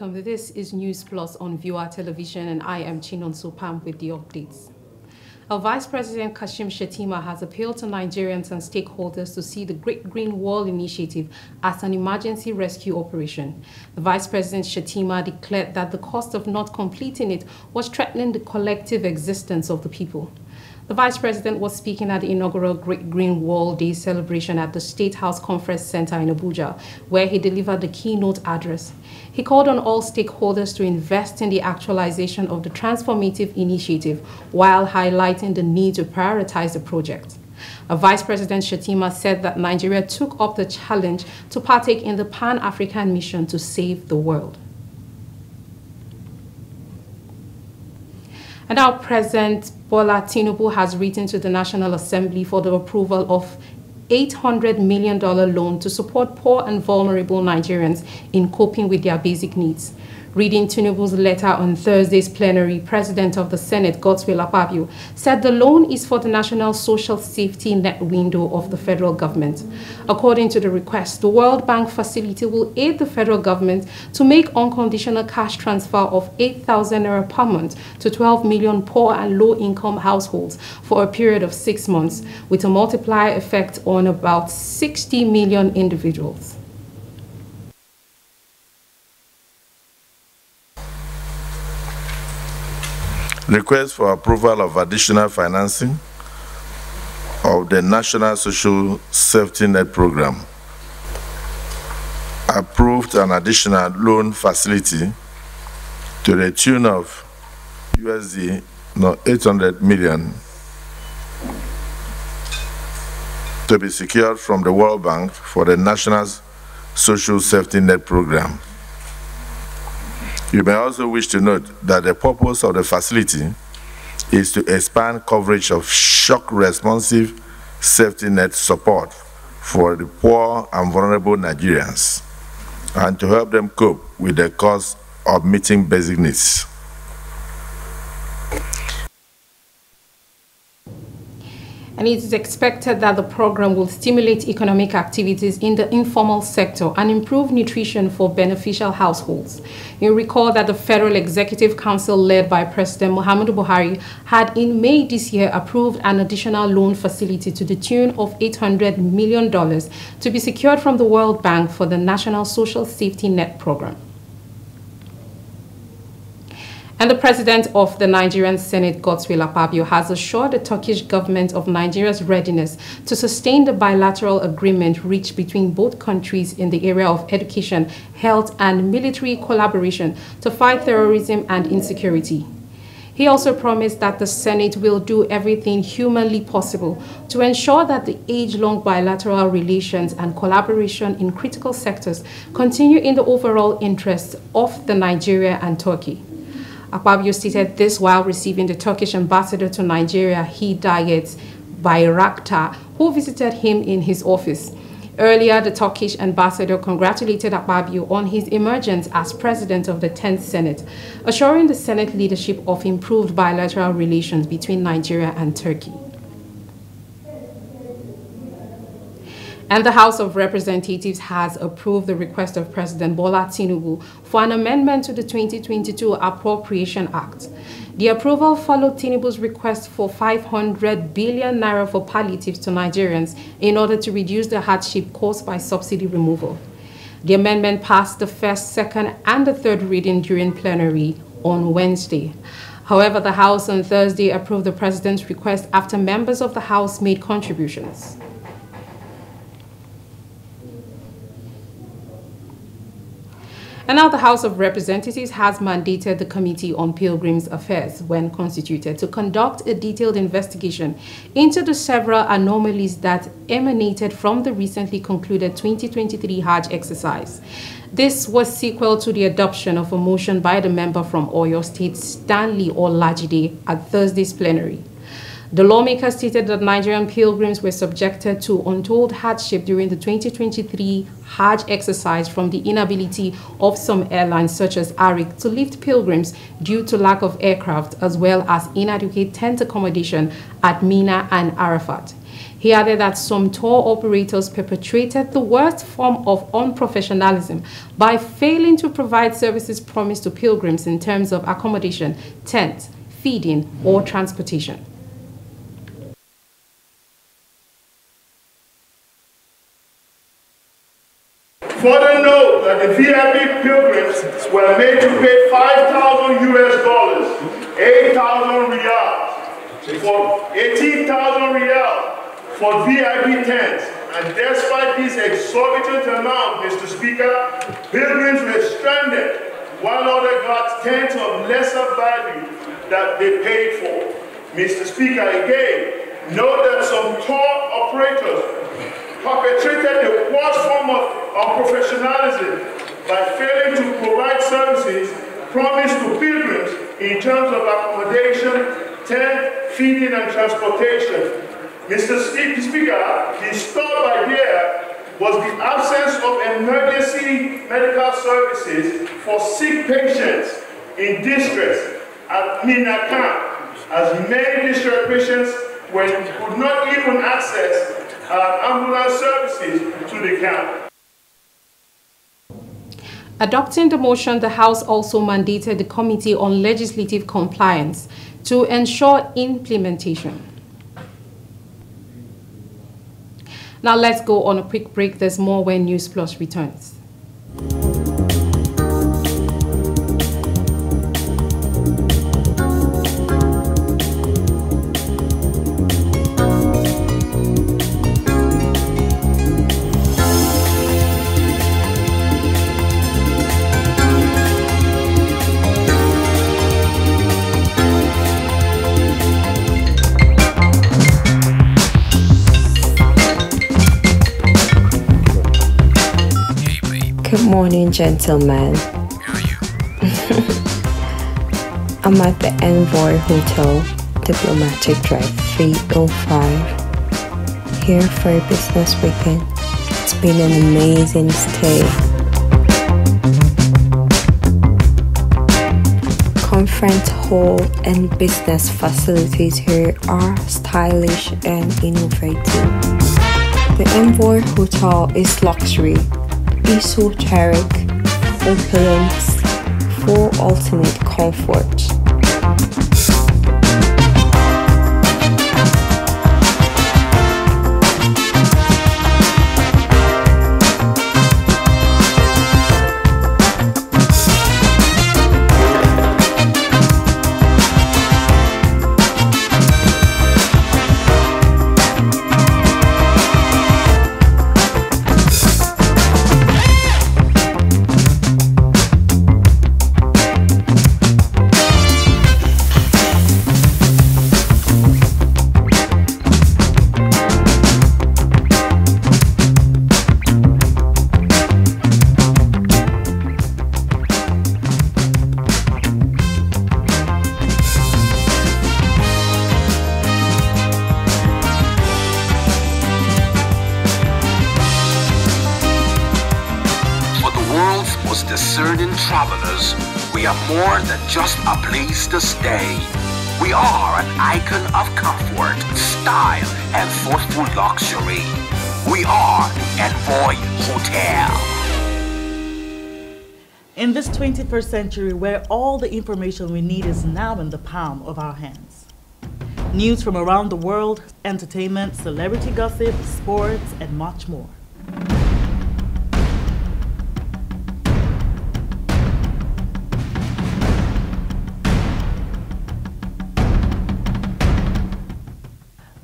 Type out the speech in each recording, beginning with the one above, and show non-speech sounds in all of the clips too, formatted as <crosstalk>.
welcome. This is News Plus on Viewer Television and I am Chinon Sopam with the updates. Our Vice President Kashim Shettima has appealed to Nigerians and stakeholders to see the Great Green Wall Initiative as an emergency rescue operation. The Vice President Shettima declared that the cost of not completing it was threatening the collective existence of the people. The Vice President was speaking at the inaugural Great Green Wall Day celebration at the State House Conference Center in Abuja, where he delivered the keynote address. He called on all stakeholders to invest in the actualization of the transformative initiative while highlighting the need to prioritize the project. Vice President Shettima said that Nigeria took up the challenge to partake in the Pan-African mission to save the world. And our President Bola Tinubu has written to the National Assembly for the approval of $800 million loan to support poor and vulnerable Nigerians in coping with their basic needs. Reading Tinubu's letter on Thursday's plenary, President of the Senate, Godswill Akpabio, said the loan is for the National Social Safety Net window of the federal government. According to the request, the World Bank facility will aid the federal government to make unconditional cash transfer of 8,000 naira per month to 12 million poor and low-income households for a period of six months, with a multiplier effect on about 60 million individuals. Request for approval of additional financing of the National Social Safety Net Program. Approved an additional loan facility to the tune of USD no, 800 million to be secured from the World Bank for the National Social Safety Net Program. You may also wish to note that the purpose of the facility is to expand coverage of shock responsive safety net support for the poor and vulnerable Nigerians and to help them cope with the cost of meeting basic needs. And it is expected that the program will stimulate economic activities in the informal sector and improve nutrition for beneficial households. You recall that the Federal Executive Council led by President Muhammadu Buhari had in May this year approved an additional loan facility to the tune of $800 million to be secured from the World Bank for the National Social Safety Net program. And the president of the Nigerian Senate, Godswill Akpabio, has assured the Turkish government of Nigeria's readiness to sustain the bilateral agreement reached between both countries in the area of education, health, and military collaboration to fight terrorism and insecurity. He also promised that the Senate will do everything humanly possible to ensure that the age-long bilateral relations and collaboration in critical sectors continue in the overall interests of the Nigeria and Turkey. Akpabio stated this while receiving the Turkish ambassador to Nigeria, Hidayet Bayraktar, who visited him in his office. Earlier, the Turkish ambassador congratulated Akpabio on his emergence as president of the 10th Senate, assuring the Senate leadership of improved bilateral relations between Nigeria and Turkey. And the House of Representatives has approved the request of President Bola Tinubu for an amendment to the 2022 Appropriation Act. The approval followed Tinubu's request for 500 billion naira for palliatives to Nigerians in order to reduce the hardship caused by subsidy removal. The amendment passed the first, second, and the third reading during plenary on Wednesday. However, the House on Thursday approved the President's request after members of the House made contributions. And now the House of Representatives has mandated the Committee on Pilgrims Affairs, when constituted, to conduct a detailed investigation into the several anomalies that emanated from the recently concluded 2023 Hajj exercise. This was sequel to the adoption of a motion by the member from Oyo State, Stanley Olajide, at Thursday's plenary. The lawmaker stated that Nigerian pilgrims were subjected to untold hardship during the 2023 Hajj exercise from the inability of some airlines such as Arik to lift pilgrims due to lack of aircraft as well as inadequate tent accommodation at Mina and Arafat. He added that some tour operators perpetrated the worst form of unprofessionalism by failing to provide services promised to pilgrims in terms of accommodation, tent, feeding, or transportation. Further note that the VIP pilgrims were made to pay 5,000 US dollars, 8,000 riyals, for 18,000 riyals for VIP tents. And despite this exorbitant amount, Mr. Speaker, pilgrims were stranded while others got tents of lesser value that they paid for. Mr. Speaker, again, note that some tour operators perpetrated the worst form of unprofessionalism by failing to provide services promised to pilgrims in terms of accommodation, tent, feeding, and transportation. Mr. Speaker, the stop idea was the absence of emergency medical services for sick patients in distress at Mina camp, as many distress patients were, could not even access ambulance services to the camp. Adopting the motion, the House also mandated the Committee on Legislative Compliance to ensure implementation. Now let's go on a quick break. There's more when News Plus returns. Morning, gentlemen. <laughs> I'm at the Envoy Hotel, Diplomatic Drive 305, here for a business weekend. It's been an amazing stay. Conference hall and business facilities here are stylish and innovative. The Envoy Hotel is luxury esoteric opulence for ultimate comfort. To stay. We are an icon of comfort, style, and thoughtful luxury. We are Envoy Hotel. In this 21st century where all the information we need is now in the palm of our hands. News from around the world, entertainment, celebrity gossip, sports, and much more.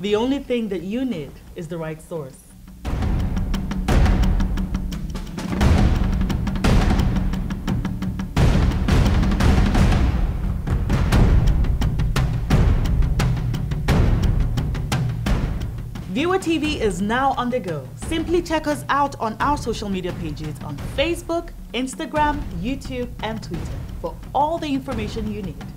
The only thing that you need is the right source. Viewer TV is now on the go. Simply check us out on our social media pages on Facebook, Instagram, YouTube, and Twitter for all the information you need.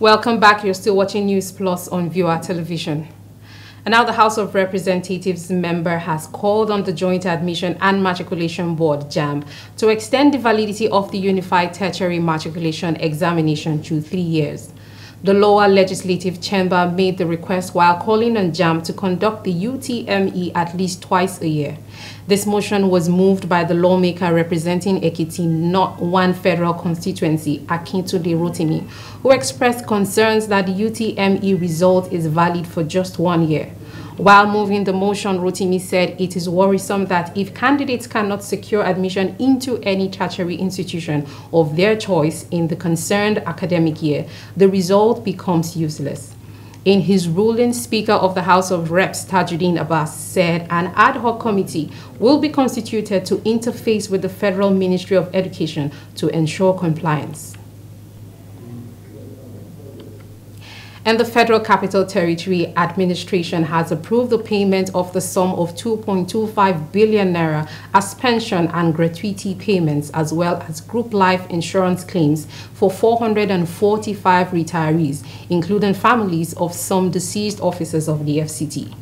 Welcome back. You're still watching News Plus on Viewer Television. And now the House of Representatives member has called on the Joint Admission and Matriculation Board, JAMB, to extend the validity of the Unified Tertiary Matriculation Examination to three years. The lower legislative chamber made the request while calling on JAMB to conduct the UTME at least twice a year. This motion was moved by the lawmaker representing Ekiti Not One Federal Constituency, Akintunde Rotimi, who expressed concerns that the UTME result is valid for just one year. While moving the motion, Rotimi said it is worrisome that if candidates cannot secure admission into any tertiary institution of their choice in the concerned academic year, the result becomes useless. In his ruling, Speaker of the House of Reps Tajuddin Abbas said an ad hoc committee will be constituted to interface with the Federal Ministry of Education to ensure compliance. And the Federal Capital Territory Administration has approved the payment of the sum of 2.25 billion naira as pension and gratuity payments as well as group life insurance claims for 445 retirees, including families of some deceased officers of the FCT.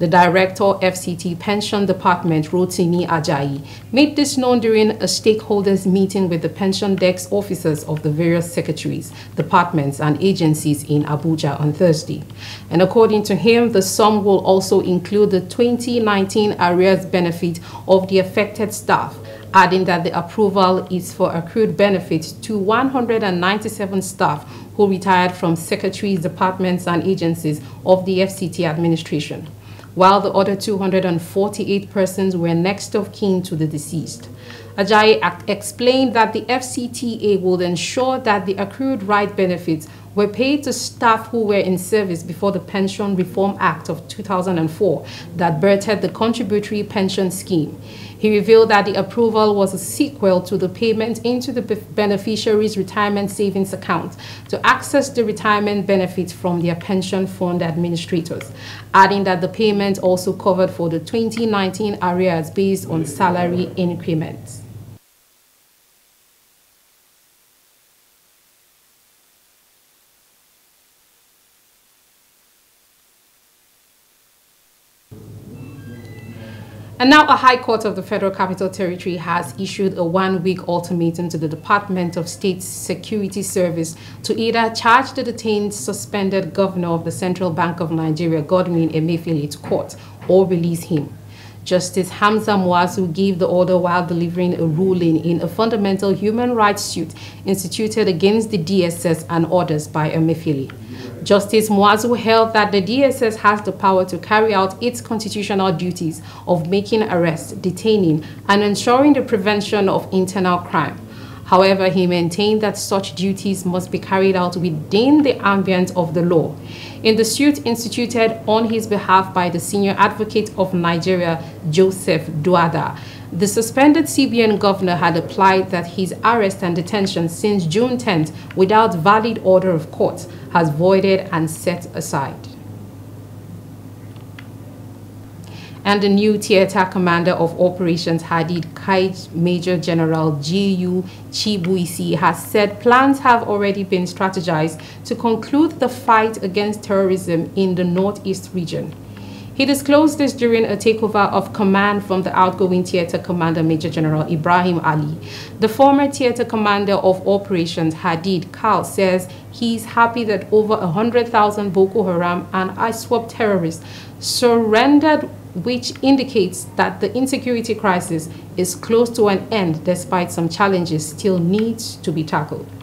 The Director FCT Pension Department, Rotimi Ajayi, made this known during a stakeholders meeting with the pension desk officers of the various secretaries, departments and agencies in Abuja on Thursday. And according to him, the sum will also include the 2019 arrears benefit of the affected staff adding that the approval is for accrued benefits to 197 staff who retired from secretaries, departments, and agencies of the FCT administration while the other 248 persons were next of kin to the deceased. Ajayi explained that the FCTA will ensure that the accrued right benefits were paid to staff who were in service before the Pension Reform Act of 2004 that birthed the contributory pension scheme. He revealed that the approval was a sequel to the payment into the beneficiary's retirement savings account to access the retirement benefits from their pension fund administrators, adding that the payment also covered for the 2019 arrears based on salary increments. And now a High Court of the Federal Capital Territory has issued a one-week ultimatum to the Department of State Security Service to either charge the detained suspended governor of the Central Bank of Nigeria, Godwin Emefiele, to court or release him. Justice Hamza Muazu gave the order while delivering a ruling in a fundamental human rights suit instituted against the DSS and others by Emefiele. Justice Muazu held that the DSS has the power to carry out its constitutional duties of making arrests, detaining, and ensuring the prevention of internal crime. However, he maintained that such duties must be carried out within the ambient of the law. In the suit instituted on his behalf by the senior advocate of Nigeria, Joseph Daudu, the suspended CBN governor had applied that his arrest and detention since June 10th without valid order of court has voided and set aside. And the new theater commander of operations Hadin Kai Major General G.U. Chibuisi has said plans have already been strategized to conclude the fight against terrorism in the northeast region. He disclosed this during a takeover of command from the outgoing theater commander Major General Ibrahim Ali. The former theater commander of operations Hadin Kai says he's happy that over 100,000 Boko Haram and ISWAP terrorists surrendered which indicates that the insecurity crisis is close to an end despite some challenges still needs to be tackled.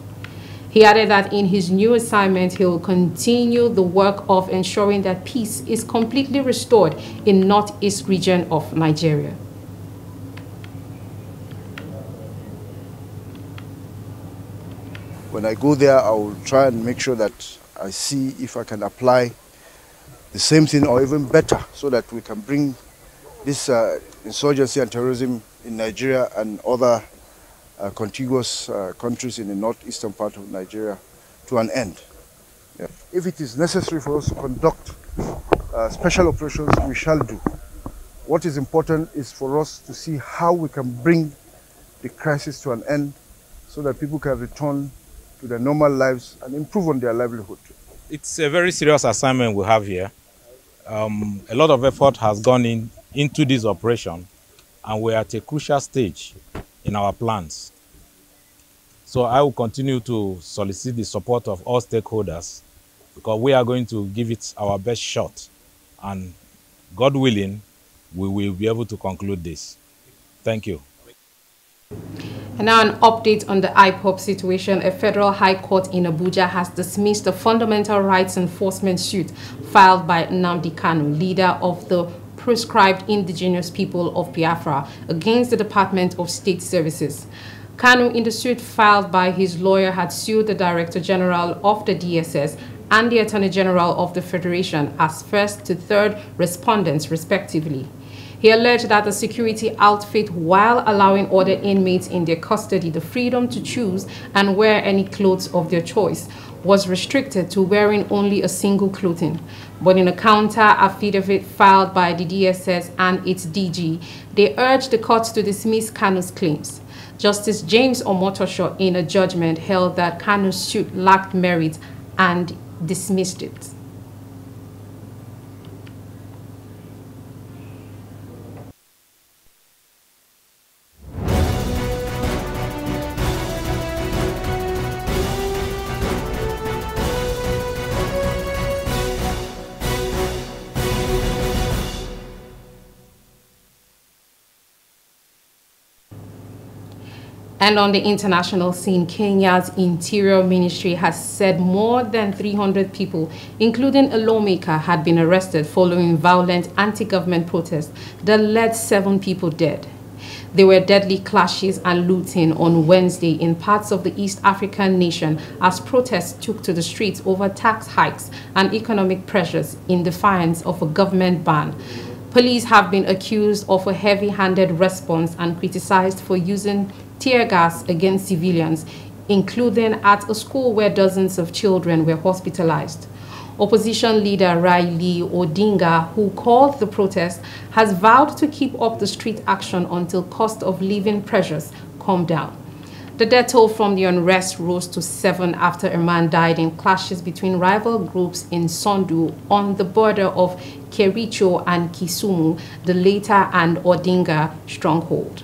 He added that in his new assignment, he will continue the work of ensuring that peace is completely restored in northeast region of Nigeria. When I go there, I will try and make sure that I see if I can apply the same thing or even better so that we can bring this uh, insurgency and terrorism in Nigeria and other uh, contiguous uh, countries in the northeastern part of Nigeria to an end. Yeah. If it is necessary for us to conduct uh, special operations, we shall do. What is important is for us to see how we can bring the crisis to an end so that people can return to their normal lives and improve on their livelihood. It's a very serious assignment we have here. Um, a lot of effort has gone in into this operation and we're at a crucial stage in our plans. So I will continue to solicit the support of all stakeholders because we are going to give it our best shot and God willing, we will be able to conclude this. Thank you. And now an update on the IPOB situation. A federal high court in Abuja has dismissed a fundamental rights enforcement suit filed by Nnamdi Kanu, leader of the proscribed indigenous people of Biafra, against the Department of State Services. Kanu, in the suit filed by his lawyer, had sued the Director General of the DSS and the Attorney General of the Federation as first to third respondents, respectively. He alleged that the security outfit, while allowing other inmates in their custody the freedom to choose and wear any clothes of their choice, was restricted to wearing only a single clothing. But in a counter affidavit filed by the DSS and its DG, they urged the court to dismiss Kanu's claims. Justice James Omotosho, in a judgment, held that Kanu's suit lacked merit and dismissed it. And on the international scene, Kenya's Interior Ministry has said more than 300 people, including a lawmaker, had been arrested following violent anti-government protests that led seven people dead. There were deadly clashes and looting on Wednesday in parts of the East African nation as protests took to the streets over tax hikes and economic pressures in defiance of a government ban. Police have been accused of a heavy-handed response and criticized for using tear gas against civilians, including at a school where dozens of children were hospitalized. Opposition leader Raila Odinga, who called the protest, has vowed to keep up the street action until cost of living pressures calm down. The death toll from the unrest rose to seven after a man died in clashes between rival groups in Sondu on the border of Kericho and Kisumu, the later and Odinga stronghold.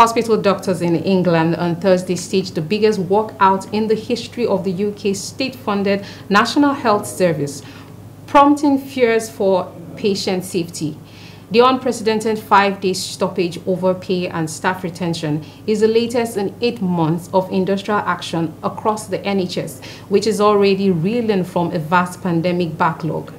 Hospital doctors in England on Thursday staged the biggest walkout in the history of the UK state-funded National Health Service, prompting fears for patient safety. The unprecedented five-day stoppage over pay and staff retention is the latest in eight months of industrial action across the NHS, which is already reeling from a vast pandemic backlog.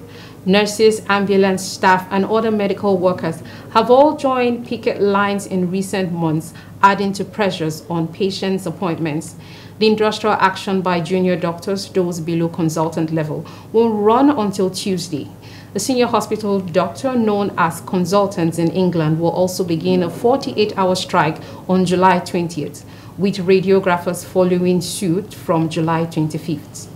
Nurses, ambulance staff, and other medical workers have all joined picket lines in recent months, adding to pressures on patients' appointments. The industrial action by junior doctors, those below consultant level, will run until Tuesday. The senior hospital doctor, known as consultants in England, will also begin a 48-hour strike on July 20th, with radiographers following suit from July 25th.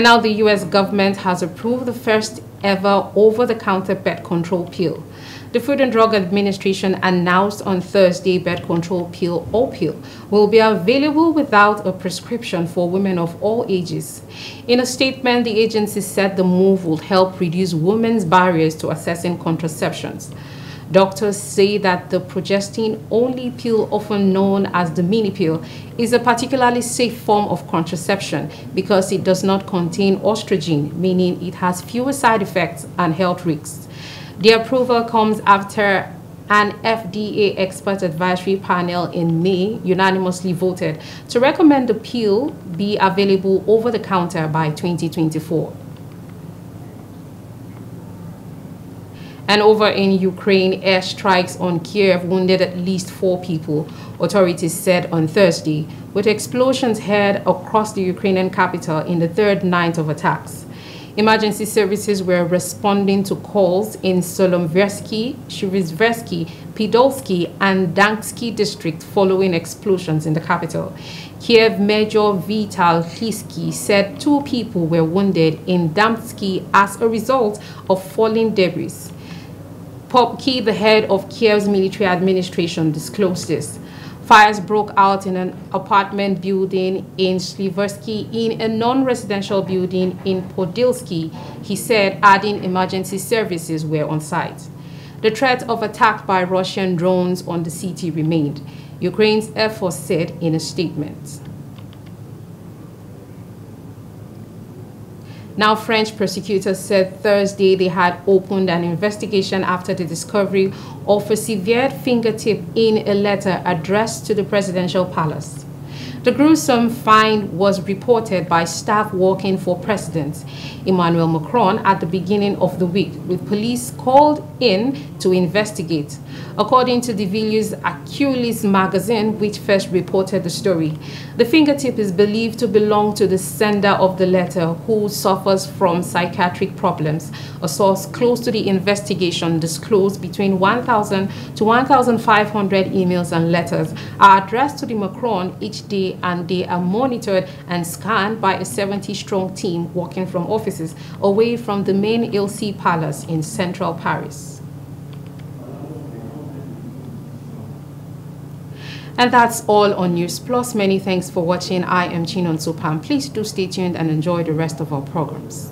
And now the U.S. government has approved the first ever over-the-counter birth control pill. The Food and Drug Administration announced on Thursday birth control pill or pill will be available without a prescription for women of all ages. In a statement, the agency said the move will help reduce women's barriers to accessing contraceptions. Doctors say that the progestin-only pill, often known as the mini pill, is a particularly safe form of contraception because it does not contain estrogen, meaning it has fewer side effects and health risks. The approval comes after an FDA expert advisory panel in May unanimously voted to recommend the pill be available over the counter by 2024. And over in Ukraine, airstrikes on Kiev wounded at least four people, authorities said on Thursday, with explosions heard across the Ukrainian capital in the third night of attacks. Emergency services were responding to calls in Solomversky, Shivizversky, Pidolsky, and Danksky district following explosions in the capital. Kiev Major Vitali Klitschko said two people were wounded in Damsky as a result of falling debris. Popko, the head of Kiev's military administration, disclosed this. Fires broke out in an apartment building in Sliversky in a non-residential building in Podilsky, he said, adding emergency services were on site. The threat of attack by Russian drones on the city remained, Ukraine's Air Force said in a statement. Now, French prosecutors said Thursday they had opened an investigation after the discovery of a severed fingertip in a letter addressed to the presidential palace. The gruesome find was reported by staff working for President Emmanuel Macron at the beginning of the week, with police called in to investigate. According to the Valeurs Actuelles magazine, which first reported the story, the fingertip is believed to belong to the sender of the letter who suffers from psychiatric problems. A source close to the investigation disclosed between 1,000 to 1,500 emails and letters are addressed to the Macron each day and they are monitored and scanned by a 70-strong team working from offices away from the main Élysée Palace in central Paris. And that's all on News Plus. Many thanks for watching. I am Chinon Supam. Please do stay tuned and enjoy the rest of our programs.